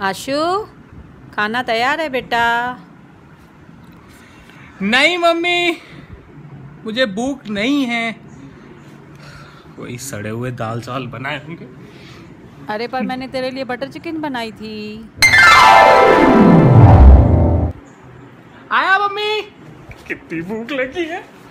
आशु खाना तैयार है बेटा? नहीं मम्मी। मुझे भूख नहीं है। कोई सड़े हुए दाल चावल बनाए होंगे। अरे पर मैंने तेरे लिए बटर चिकन बनाई थी। आया मम्मी। कितनी भूख लगी है।